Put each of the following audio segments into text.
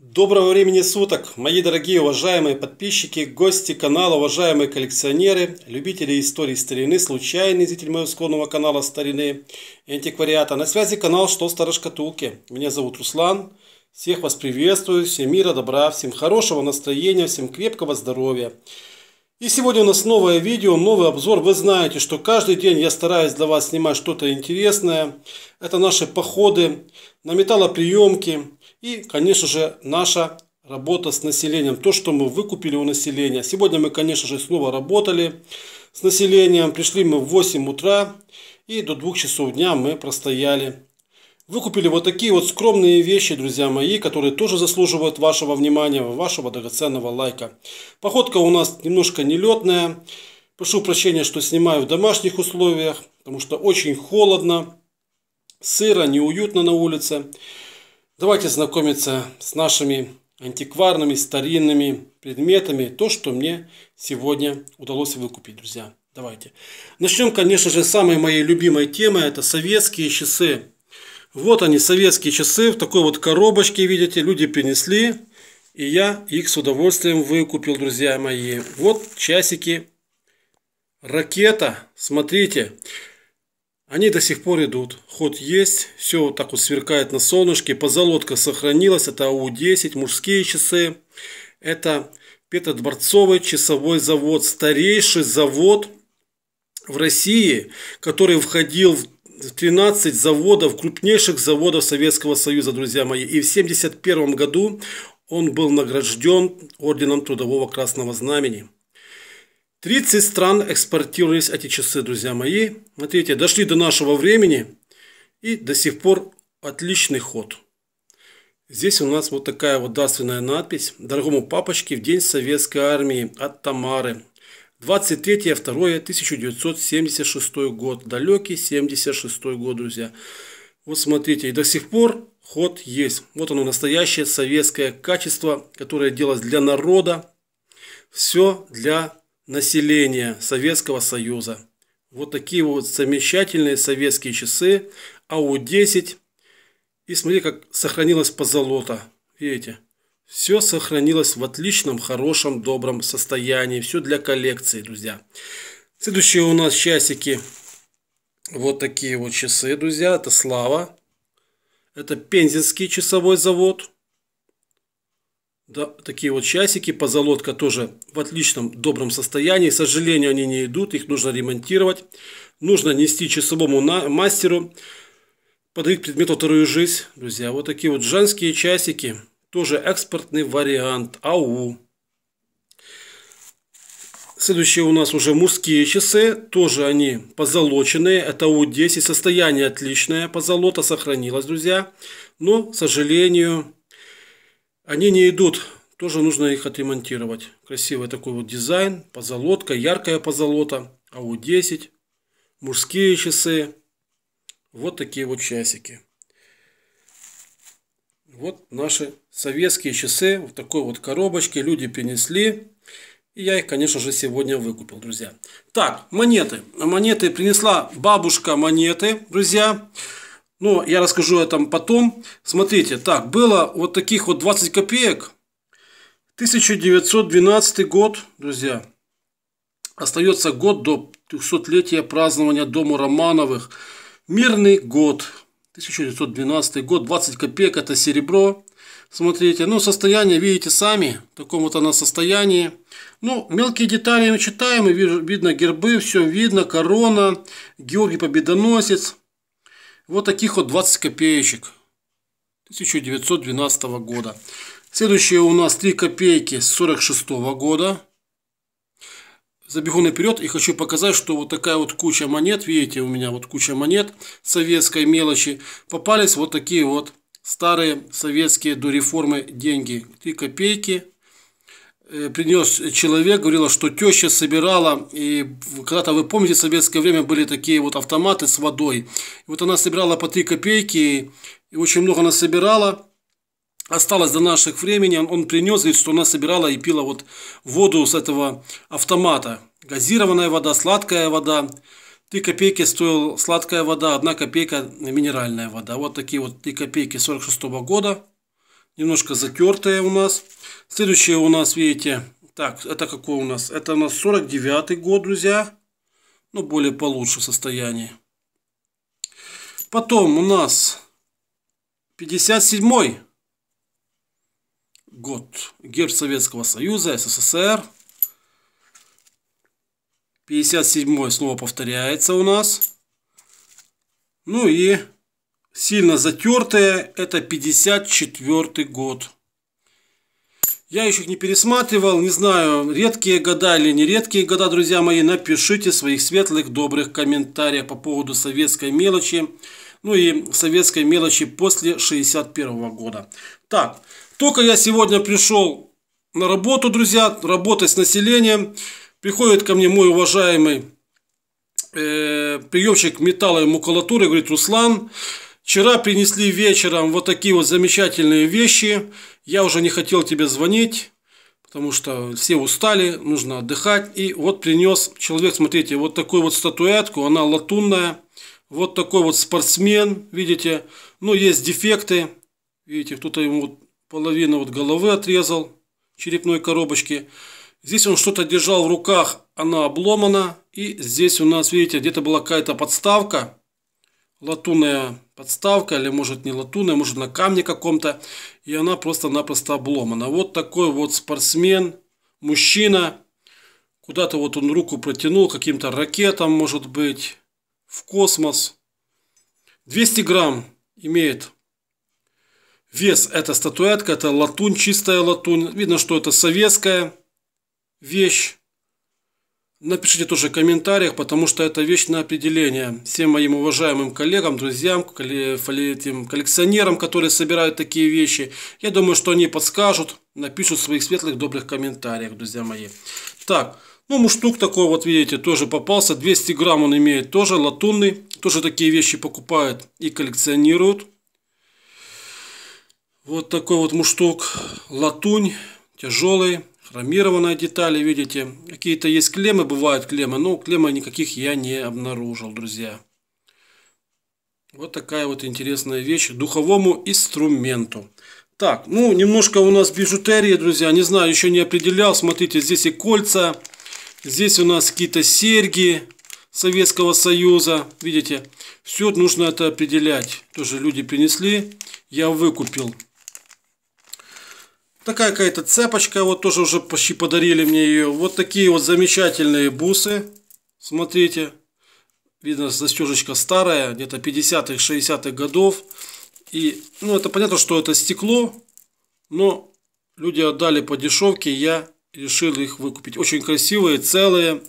Доброго времени суток, мои дорогие уважаемые подписчики, гости канала, уважаемые коллекционеры, любители истории старины, случайные зрители моего склонного канала старины и антиквариата. На связи канал «Что старой шкатулке». Меня зовут Руслан. Всех вас приветствую, всем мира, добра, всем хорошего настроения, всем крепкого здоровья. И сегодня у нас новое видео, новый обзор. Вы знаете, что каждый день я стараюсь для вас снимать что-то интересное. Это наши походы на металлоприемки и, конечно же, наша работа с населением. То, что мы выкупили у населения. Сегодня мы, конечно же, снова работали с населением. Пришли мы в 8 утра и до 2 часов дня мы простояли. Выкупили вот такие вот скромные вещи, друзья мои, которые тоже заслуживают вашего внимания, вашего драгоценного лайка. Походка у нас немножко нелетная. Прошу прощения, что снимаю в домашних условиях, потому что очень холодно, сыро, неуютно на улице. Давайте знакомиться с нашими антикварными, старинными предметами. То, что мне сегодня удалось выкупить, друзья. Давайте. Начнем, конечно же, с самой моей любимой темы. Это советские часы. Вот они, советские часы. В такой вот коробочке, видите, люди принесли. И я их с удовольствием выкупил, друзья мои. Вот часики. Ракета. Смотрите. Они до сих пор идут. Ход есть. Все вот так вот сверкает на солнышке. Позолотка сохранилась. Это АУ-10. Мужские часы. Это Петродворцовый часовой завод. Старейший завод в России, который входил в 13 заводов, крупнейших заводов Советского Союза, друзья мои. И в 1971 году он был награжден орденом Трудового Красного Знамени. 30 стран экспортировались эти часы, друзья мои. Смотрите, дошли до нашего времени и до сих пор отличный ход. Здесь у нас вот такая вот дарственная надпись. Дорогому папочке в день советской армии от Тамары. 23.02.1976 год. Далекий 76 год, друзья. Вот смотрите, и до сих пор ход есть. Вот оно, настоящее советское качество, которое делалось для народа. Все для населения Советского Союза. Вот такие вот замечательные советские часы АУ-10. И смотри, как сохранилась позолота. Видите? Все сохранилось в отличном, хорошем, добром состоянии. Все для коллекции, друзья. Следующие у нас часики. Вот такие вот часы, друзья. Это Слава. Это Пензенский часовой завод. Да, такие вот часики, позолотка тоже в отличном, добром состоянии. К сожалению, они не идут, их нужно ремонтировать. Нужно нести часовому мастеру, подарить предмету вторую жизнь. Друзья, вот такие вот женские часики, тоже экспортный вариант, АУ. Следующие у нас уже мужские часы, тоже они позолоченные, это АУ-10, состояние отличное, позолота сохранилась, друзья. Но, к сожалению, они не идут, тоже нужно их отремонтировать. Красивый такой вот дизайн, позолотка, яркая позолота, АУ-10, мужские часы. Вот такие вот часики. Вот наши советские часы в такой вот коробочке люди принесли. И я их, конечно же, сегодня выкупил, друзья. Так, монеты. Монеты принесла бабушка монеты, друзья. Но я расскажу о этом потом. Смотрите, так, было вот таких вот 20 копеек. 1912 год, друзья. Остается год до 200-летия празднования Дома Романовых. Мирный год. 1912 год. 20 копеек это серебро. Смотрите, ну состояние видите сами. В таком вот оно состоянии. Ну, мелкие детали мы читаем. И видно гербы, все видно. Корона, Георгий Победоносец. Вот таких вот 20 копеечек 1912 года. Следующие у нас 3 копейки с 46 года. Забегу наперед и хочу показать, что вот такая вот куча монет, видите, у меня вот куча монет советской мелочи, попались вот такие вот старые советские до реформы деньги. 3 копейки принес человек, говорила, что теща собирала, и когда-то, вы помните, в советское время были такие вот автоматы с водой. И вот она собирала по 3 копейки, и очень много она собирала. Осталось до наших времени, он принес, говорит, что она собирала и пила вот воду с этого автомата. Газированная вода, сладкая вода. 3 копейки стоила сладкая вода, 1 копейка минеральная вода. Вот такие вот 3 копейки 46 -го года. Немножко затертая у нас. Следующее у нас, видите, так, это какой у нас? Это у нас 49 год, друзья. Ну, более получше состоянии. Потом у нас 57 год. Герб Советского Союза, СССР. 57 снова повторяется у нас. Ну и сильно затертые, это 54 год. Я еще их не пересматривал, не знаю, редкие года или не редкие года, друзья мои, напишите своих светлых, добрых комментариев по поводу советской мелочи, ну и советской мелочи после 61 года. Так, только я сегодня пришел на работу, друзья, работать с населением, приходит ко мне мой уважаемый э, приемщик металла и макулатуры, говорит, Руслан, вчера принесли вечером вот такие вот замечательные вещи, я уже не хотел тебе звонить, потому что все устали, нужно отдыхать. И вот принес человек, смотрите, вот такую вот статуэтку, она латунная. Вот такой вот спортсмен, видите. Ну, есть дефекты. Видите, кто-то ему вот половину вот головы отрезал, черепной коробочки. Здесь он что-то держал в руках, она обломана. И здесь у нас, видите, где-то была какая-то подставка латунная подставка, или может не латунная, может на камне каком-то, и она просто-напросто обломана. Вот такой вот спортсмен, мужчина, куда-то вот он руку протянул, каким-то ракетам, может быть, в космос. 200 грамм имеет вес эта статуэтка, это латунь, чистая латунь. Видно, что это советская вещь. Напишите тоже в комментариях, потому что это вещь на определение. Всем моим уважаемым коллегам, друзьям, этим коллекционерам, которые собирают такие вещи. Я думаю, что они подскажут, напишут в своих светлых добрых комментариях, друзья мои. Так, ну муштук такой вот, видите, тоже попался. 200 грамм он имеет, тоже латунный. Тоже такие вещи покупают и коллекционируют. Вот такой вот муштук, латунь, тяжелый. Хромированные детали, видите. Какие-то есть клеммы, бывают клеммы, но клеммы никаких я не обнаружил, друзья. Вот такая вот интересная вещь духовому инструменту. Так, ну, немножко у нас бижутерии, друзья. Не знаю, еще не определял. Смотрите, здесь и кольца. Здесь у нас какие-то серьги Советского Союза. Видите, все нужно это определять. Тоже люди принесли, я выкупил. Такая какая-то цепочка, вот тоже уже почти подарили мне ее. Вот такие вот замечательные бусы. Смотрите. Видно, застежечка старая, где-то 50-х, 60-х годов. И, ну, это понятно, что это стекло, но люди отдали по дешевке, я решил их выкупить. Очень красивые, целые.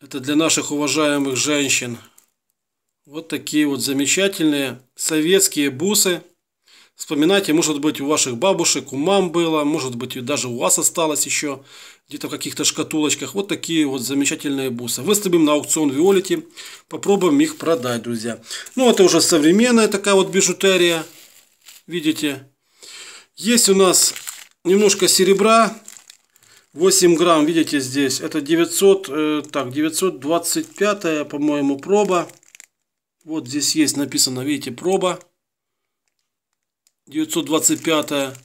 Это для наших уважаемых женщин. Вот такие вот замечательные советские бусы. Вспоминайте, может быть, у ваших бабушек, у мам было, может быть, даже у вас осталось еще где-то в каких-то шкатулочках. Вот такие вот замечательные бусы. Выставим на аукцион Виолити, попробуем их продать, друзья. Ну, это уже современная такая вот бижутерия, видите. Есть у нас немножко серебра, 8 грамм, видите здесь, это 900, э, так, 925, по-моему, проба. Вот здесь есть написано, видите, проба. 925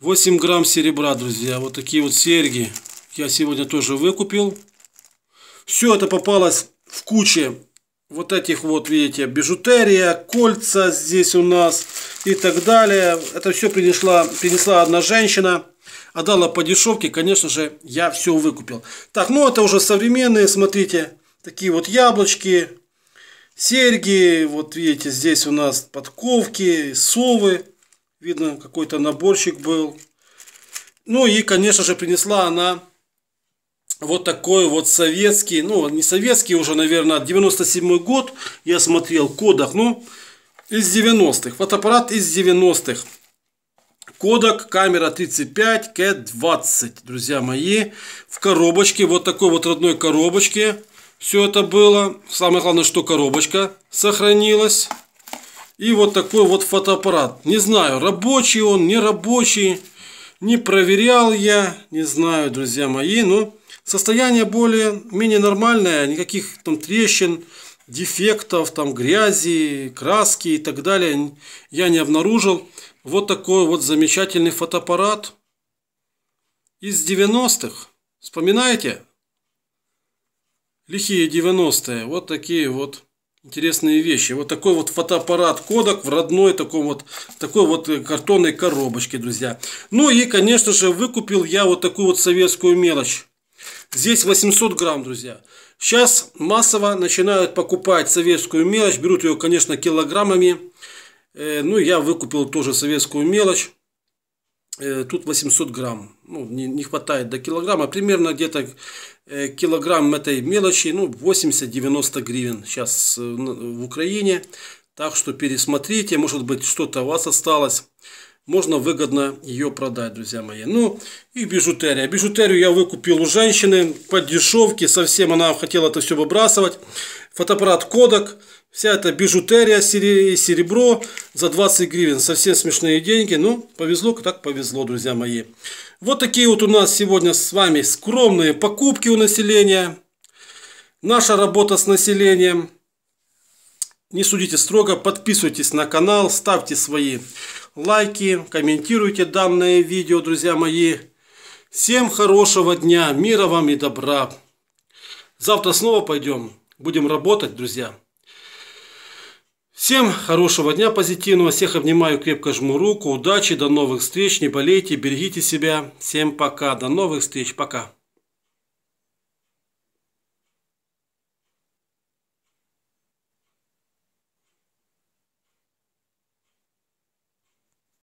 8 грамм серебра, друзья. Вот такие вот серьги я сегодня тоже выкупил. Все это попалось в куче вот этих вот, видите, бижутерия, кольца здесь у нас и так далее. Это все принесла, принесла одна женщина. Отдала по дешевке, конечно же, я все выкупил. Так, ну это уже современные, смотрите, такие вот яблочки, серьги, вот видите, здесь у нас подковки, совы, видно, какой-то наборчик был. Ну и, конечно же, принесла она вот такой вот советский, ну, не советский уже, наверное, 97 год, я смотрел, кодах, ну, из 90-х, фотоаппарат из 90-х. Кодак, камера 35, К20, друзья мои, в коробочке, вот такой вот родной коробочке. Все это было. Самое главное, что коробочка сохранилась. И вот такой вот фотоаппарат. Не знаю, рабочий он, не рабочий. Не проверял я, не знаю, друзья мои. Но состояние более-менее нормальное. Никаких там трещин, дефектов, там грязи, краски и так далее я не обнаружил. Вот такой вот замечательный фотоаппарат из 90-х. Вспоминаете? Лихие 90-е. Вот такие вот интересные вещи. Вот такой вот фотоаппарат Кодак в родной такой вот, такой вот картонной коробочке, друзья. Ну и, конечно же, выкупил я вот такую вот советскую мелочь. Здесь 800 грамм, друзья. Сейчас массово начинают покупать советскую мелочь. Берут ее, конечно, килограммами. Э, ну, я выкупил тоже советскую мелочь. Э, тут 800 грамм. Ну, не, не хватает до килограмма. Примерно где-то э, килограмм этой мелочи, ну, 80-90 гривен сейчас в Украине. Так что пересмотрите, может быть, что-то у вас осталось можно выгодно ее продать, друзья мои. Ну и бижутерия. Бижутерию я выкупил у женщины по дешевке, совсем она хотела это все выбрасывать. Фотоаппарат Kodak, вся эта бижутерия, серебро за 20 гривен. Совсем смешные деньги, ну повезло, так повезло, друзья мои. Вот такие вот у нас сегодня с вами скромные покупки у населения. Наша работа с населением. Не судите строго, подписывайтесь на канал, ставьте свои лайки, комментируйте данное видео, друзья мои. Всем хорошего дня, мира вам и добра. Завтра снова пойдем, будем работать, друзья. Всем хорошего дня позитивного, всех обнимаю, крепко жму руку, удачи, до новых встреч, не болейте, берегите себя. Всем пока, до новых встреч, пока.